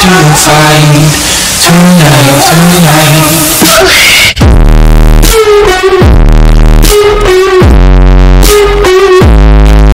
to find tonight, tonight.